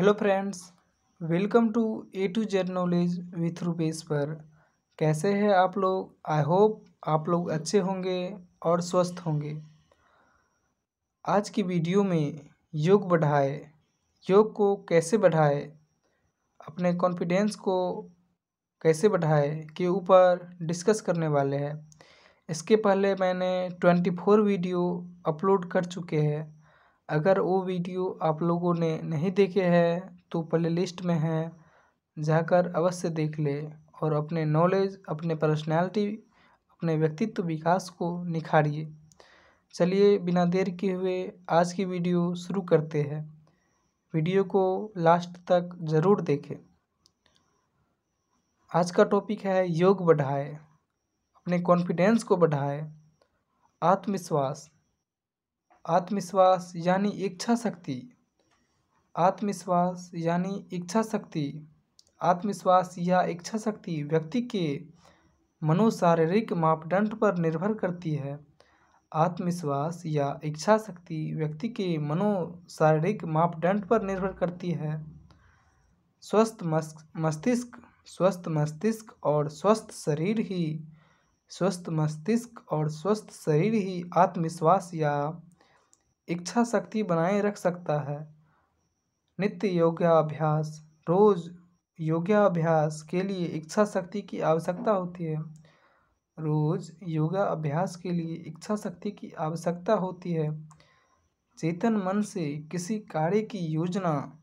Hello friends welcome to A to Z knowledge with Rupesh पर। कैसे हैं आप लोग? आई होप आप लोग अच्छे होंगे और स्वस्थ होंगे। आज की वीडियो में योग बढ़ाए। योग को कैसे बढ़ाए? अपने कॉन्फिडेंस को कैसे बढ़ाए? के ऊपर डिस्कस करने वाले हैं। इसके पहले मैंने ट्वेंटी फोर वीडियो अपलोड कर चुके हैं। अगर वो वीडियो आप लोगों ने नहीं देखे हैं तो प्ले लिस्ट में है, जाकर अवश्य देख ले और अपने नॉलेज, अपने पर्सनैलिटी, अपने व्यक्तित्व विकास को निखारिए। चलिए, बिना देर किए हुए आज की वीडियो शुरू करते हैं। वीडियो को लास्ट तक ज़रूर देखें। आज का टॉपिक है योग बढ़ाए। अपने कॉन्फिडेंस को बढ़ाए। आत्मविश्वास। आत्मविश्वास यानी इच्छा शक्ति। आत्मविश्वास यानी इच्छा शक्ति। आत्मविश्वास या इच्छा शक्ति व्यक्ति के मनोशारीरिक मापदंड पर निर्भर करती है। आत्मविश्वास या इच्छा शक्ति व्यक्ति के मनोशारीरिक मापदंड पर निर्भर करती है। स्वस्थ मस्तिष्क स्वस्थ मस्तिष्क और स्वस्थ शरीर ही, स्वस्थ मस्तिष्क और स्वस्थ शरीर ही आत्मविश्वास या इच्छा शक्ति बनाए रख सकता है। नित्य योगाभ्यास, रोज़ योगाभ्यास के लिए इच्छा शक्ति की आवश्यकता होती है। रोज़ योगा अभ्यास के लिए इच्छा शक्ति की आवश्यकता होती है। चेतन मन से किसी कार्य की योजना,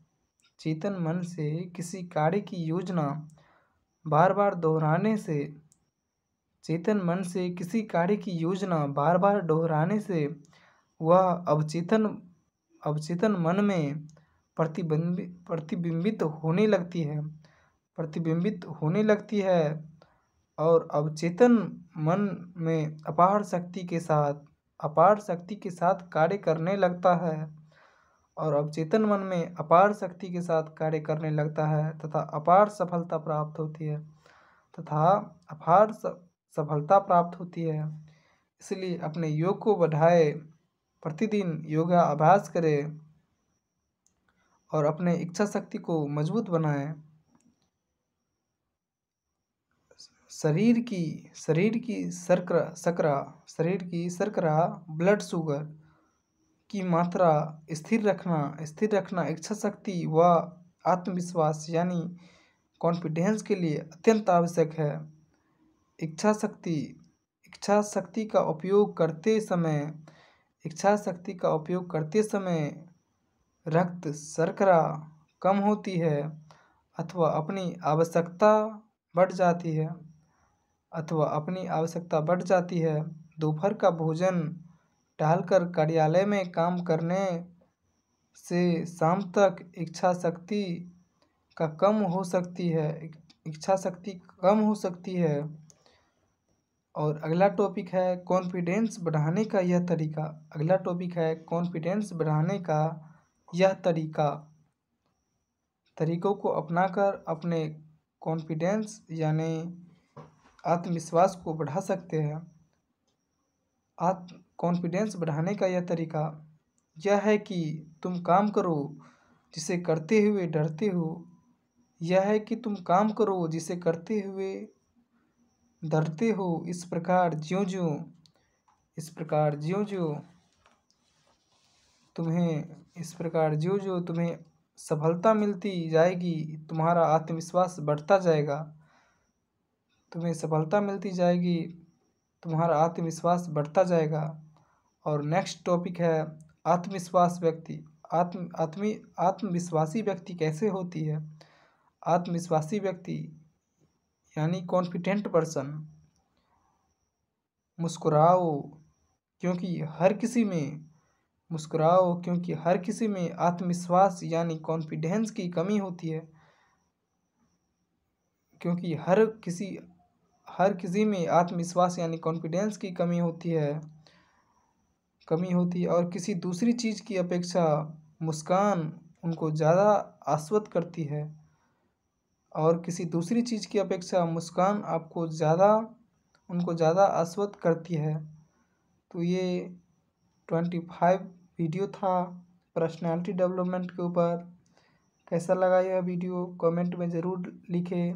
चेतन मन से किसी कार्य की योजना बार बार दोहराने से, चेतन मन से किसी कार्य की योजना बार बार दोहराने से वह अवचेतन अवचेतन मन में प्रतिबिंबित प्रतिबिंबित होने लगती है। प्रतिबिंबित होने लगती है और अवचेतन मन में अपार शक्ति के साथ, अपार शक्ति के साथ कार्य करने लगता है और अवचेतन मन में अपार शक्ति के साथ कार्य करने लगता है तथा अपार सफलता प्राप्त होती है तथा अपार सफलता प्राप्त होती है। इसलिए अपने योग को बढ़ाए प्रतिदिन योगा अभ्यास करें और अपने इच्छा शक्ति को मज़बूत बनाएँ। शरीर की शरीर की शर्करा शकरा शरीर की शर्करा ब्लड शुगर की मात्रा स्थिर रखना स्थिर रखना इच्छा शक्ति व आत्मविश्वास यानी कॉन्फिडेंस के लिए अत्यंत आवश्यक है। इच्छा शक्ति इच्छा शक्ति का उपयोग करते समय इच्छा शक्ति का उपयोग करते समय रक्त शर्करा कम होती है अथवा अपनी आवश्यकता बढ़ जाती है, अथवा अपनी आवश्यकता बढ़ जाती है। दोपहर का भोजन डालकर कार्यालय में काम करने से शाम तक इच्छा शक्ति का कम हो सकती है, इच्छा शक्ति कम हो सकती है। और अगला टॉपिक है कॉन्फिडेंस बढ़ाने का यह तरीका। अगला टॉपिक है कॉन्फिडेंस बढ़ाने का यह तरीका। तरीकों को अपनाकर अपने कॉन्फिडेंस यानी आत्मविश्वास को बढ़ा सकते हैं। आत्म कॉन्फिडेंस बढ़ाने का यह तरीका यह है कि तुम काम करो जिसे करते हुए डरते हो। यह है कि तुम काम करो जिसे करते हुए डरते हो इस प्रकार ज्यों ज्यों इस प्रकार ज्यों ज्यों तुम्हें, इस प्रकार ज्यों ज्यों तुम्हें सफलता मिलती जाएगी, तुम्हारा आत्मविश्वास बढ़ता जाएगा। तुम्हें सफलता मिलती जाएगी, तुम्हारा आत्मविश्वास बढ़ता जाएगा। और नेक्स्ट टॉपिक है आत्मविश्वास व्यक्ति। आत्म, आत्मी, आत्मविश्वासी व्यक्ति कैसे होती है? आत्मविश्वासी व्यक्ति यानी कॉन्फिडेंट पर्सन मुस्कुराओ, क्योंकि हर किसी में मुस्कुराओ, क्योंकि हर किसी में आत्मविश्वास यानी कॉन्फिडेंस की कमी होती है। क्योंकि हर किसी हर किसी में आत्मविश्वास यानी कॉन्फिडेंस की कमी होती है। कमी होती है और किसी दूसरी चीज़ की अपेक्षा मुस्कान उनको ज़्यादा आश्वत करती है। और किसी दूसरी चीज़ की अपेक्षा मुस्कान आपको ज़्यादा, उनको ज़्यादा आश्वत करती है। तो ये ट्वेंटी फाइव वीडियो था पर्सनालिटी डेवलपमेंट के ऊपर। कैसा लगा यह वीडियो? कमेंट में ज़रूर लिखें।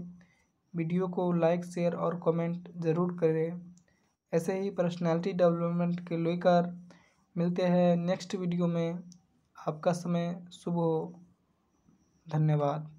वीडियो को लाइक, शेयर और कमेंट ज़रूर करें। ऐसे ही पर्सनालिटी डेवलपमेंट के लेकर मिलते हैं नेक्स्ट वीडियो में। आपका समय शुभ हो। धन्यवाद।